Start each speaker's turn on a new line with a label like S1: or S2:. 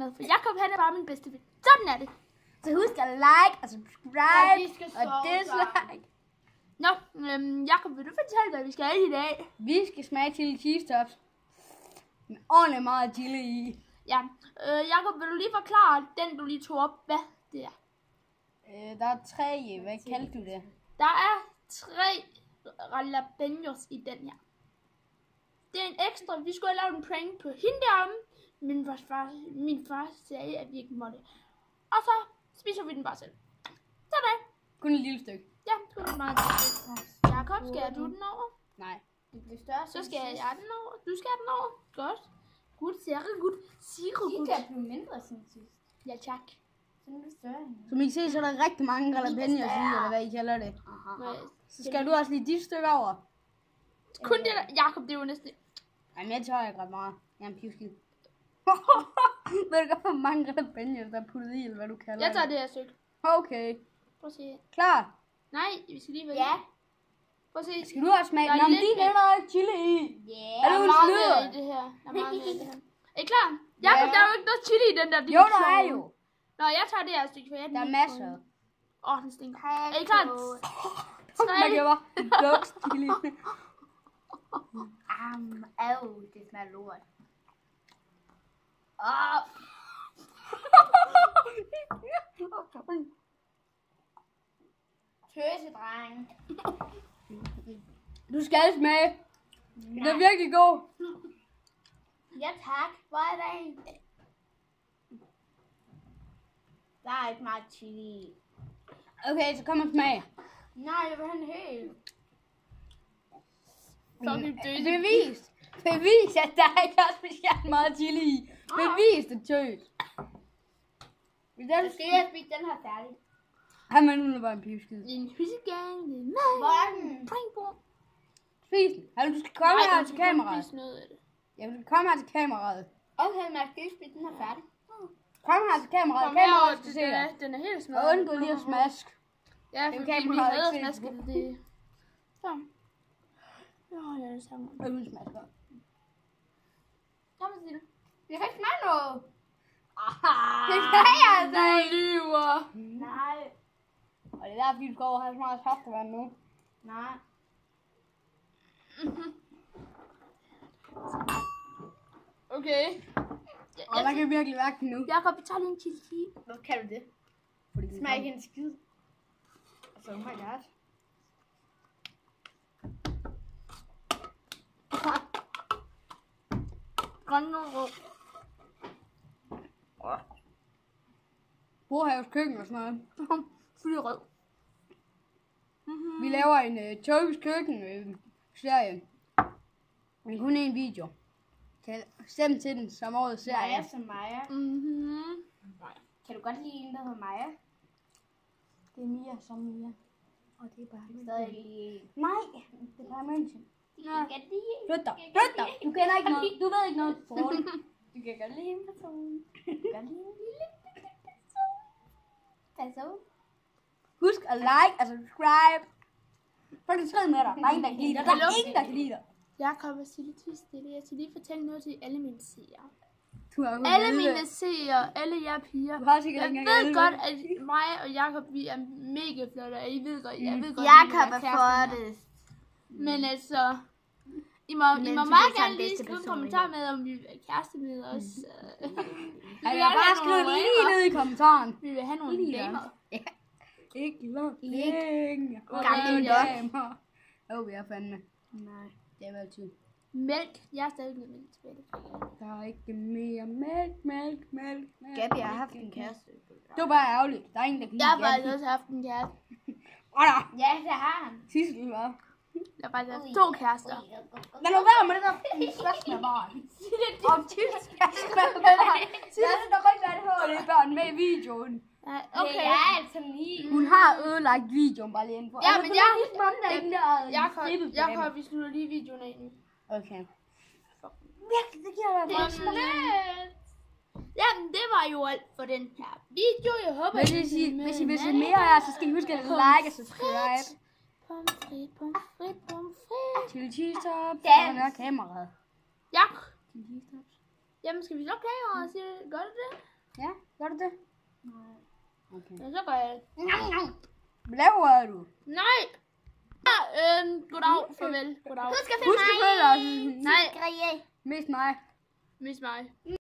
S1: med, for Jakob han er bare min bedste ven. Sådan er det.
S2: Så husk at like og subscribe
S3: Og
S2: og dislike.
S1: Nå, øhm, Jakob, vil du fortælle, hvad vi skal i dag?
S2: Vi skal smage chili cheese tops. Med ordentligt meget chili i.
S1: Ja, øh, Jakob, vil du lige forklare den, du lige tog op, hvad det er?
S2: Øh, der er tre, hvad kaldte du det?
S1: Der er tre jalapenos i den her. Det er en ekstra. Vi skulle have lavet en prank på hende deromme, men vores far, min far sagde, at vi ikke måtte. Og så spiser vi den bare selv. Sådan.
S2: Kun et lille stykke.
S1: Ja, det var meget Jakob, skal du den over?
S2: Nej.
S3: Det bliver større.
S1: Så skal jeg den over. Du skal have den over. Godt. Godt, sehr gut. Sehr
S3: De
S1: gut.
S3: kan blive mindre siden sidst.
S1: Ja, tak.
S3: Er
S2: Som I kan se, så er der rigtig mange jalapenos i, eller hvad I kalder det. Så skal du også lige de stykker over.
S1: Kun det der. Jakob, det er jo næsten...
S2: Jamen, jeg tager ikke ret meget. Jeg er en pivskid. Ved du godt, hvor mange jalapenos, der er puttet i, eller hvad du kalder
S1: Jeg tager
S2: det?
S1: her stykke.
S2: Okay.
S1: Prøv at se.
S2: Klar.
S1: Nej, vi skal lige vælge.
S3: Ja.
S1: Prøv at se.
S2: Skal du også smage?
S1: Er
S2: Nå, men din er der ikke chili i.
S3: Ja.
S2: Er du
S1: er
S2: en
S1: meget mere i det her. Der er meget mere i det her. Er I klar? Jakob,
S2: Ja.
S1: der er jo ikke noget chili i den der.
S2: Jo, der er jo.
S1: Nå, jeg tager det her stykke, for jeg
S2: Der er masser.
S1: Åh, oh, den stinker. Er I klar?
S2: Man kan bare duks chili.
S3: Am, au, det smager lort. Åh, tøsedreng.
S2: Du skal smage. Den er virkelig god.
S3: Ja tak, hvor er der en? Der er ikke meget chili.
S2: Okay, så kom og smag.
S3: Nej, jeg vil have en hel.
S1: Fucking døse.
S2: Bevis. Bevis, at der ikke er specielt meget chili i. Bevis det tøs. Den
S3: Jeg skal jeg spise den her færdig.
S2: Ej, men hun er bare en pivskid.
S1: En hyssegang.
S3: Hvor er den?
S1: Springbord.
S2: Spis den. Altså, du skal komme her
S1: du
S2: til kameraet.
S1: spise noget af det.
S2: Ja, du skal komme her til kameraet.
S3: Okay, men jeg skal ikke spise den her færdig.
S2: Kom her til kameraet.
S1: Kom
S2: Kameraet skal
S1: den
S2: se
S1: er,
S2: dig.
S1: den er helt
S2: Og
S1: smadret.
S2: undgå lige at smask.
S1: Ja,
S2: Det
S1: fordi vi havde smasket det. Så. Holder jeg det sammen.
S2: Og du smasker.
S1: Kom Sille.
S3: Jeg kan ikke smage noget.
S2: Det kan jeg altså
S1: Du
S2: ikke.
S1: lyver.
S3: Nej.
S2: Og det er derfor, vi skal over og have så meget saftevand nu.
S3: Nej.
S1: Okay. Ja,
S2: Og der kan virkelig værke nu.
S1: Jakob, vi tager lige en chili.
S3: Hvorfor kan du det?
S2: Fordi
S3: Det smager ikke en skid. Altså, oh my god.
S1: Rød.
S2: Borhavs køkken og sådan noget.
S1: Fuld rød.
S2: Vi laver en uh, tyrkisk køkken øh, serie. Men kun en video. Kan stem til den som årets serie.
S3: Maja som Maja.
S1: Mhm.
S3: Kan du godt lide en, der hedder Maja?
S2: Det er Mia som Mia. Og det er bare
S3: Stadig.
S2: Nej, det er bare München.
S3: En.
S2: Flyt dig, flyt dig. Du kender ikke noget. Du ved ikke noget.
S3: Du kan godt lide en person. Du kan godt lide en lille person. Person.
S2: Husk at like og subscribe. Så er det træde med dig. Der er ingen, der kan lide dig. Der er ingen, der kan lide dig.
S1: Og Sille, til stille. Jeg skal lige fortælle noget til alle mine seere.
S2: Du har kun
S1: Alle mine seere, alle jer piger.
S2: Du har sikkert
S1: Jeg
S2: ikke
S1: ved godt, at mig og Jakob, vi er mega flotte, og I ved godt, jeg ved godt,
S3: Jakob er flottest.
S1: Men altså, I må, I
S3: Men
S1: må
S3: til
S1: meget
S3: er
S1: gerne lige skrive en kommentar med, om vi vil være kæreste med os.
S2: Jeg vil bare skrive lige ned i kommentaren.
S1: Vi vil have nogle
S2: Lige
S1: damer.
S2: Ja. Ikke længe.
S3: gamle
S2: damer. Åh, vi er fandme.
S3: Nej.
S2: Det er vel tid.
S1: Mælk. Jeg er stadig lidt mælk tilbage.
S2: Der er ikke mere mælk, mælk, mælk, mælk.
S3: Gabi har haft en kæreste.
S2: Det var bare ærgerligt. Der er ingen, der kan
S1: Jeg har
S2: lide
S1: faktisk også haft en kæreste.
S2: Åh, da.
S3: Ja, det har han.
S2: Sidste var.
S1: Jeg har faktisk haft to kærester.
S2: Lad nu være med det der smask med barn. Og tysk smask med barn. Sidste, der må ikke være det her, det børn med i videoen.
S3: Okay.
S1: okay.
S3: Jeg er altså ni.
S2: Hun har ødelagt videoen bare lige indenfor.
S1: Ja, men jeg-
S2: der der
S1: Jakob, vi slutter lige videoen af nu.
S2: Okay. Virkelig, det giver dig
S1: Det
S2: smag.
S1: slet. Jamen, det var jo alt for den her video. Jeg håber,
S2: Hvis
S1: I
S2: hvis I vil se mere af så skal I huske at like og subscribe.
S1: Pomfrit, pomfrit, pomfrit.
S2: Til cheese top.
S3: Dans.
S2: Og der er kameraet.
S1: Jak.
S2: Til cheese tops.
S1: Jamen, skal vi lukke kameraet og sige, gør det det?
S2: Ja, gør du det? Okay.
S1: Ja, så gør jeg det.
S2: Hvad laver du?
S1: Nej! Ja, øhm, goddag, farvel, goddag.
S3: Du skal
S2: Husk
S3: finde
S2: at følge os.
S1: Nej,
S3: mig.
S2: Mest mig.
S1: mis mig.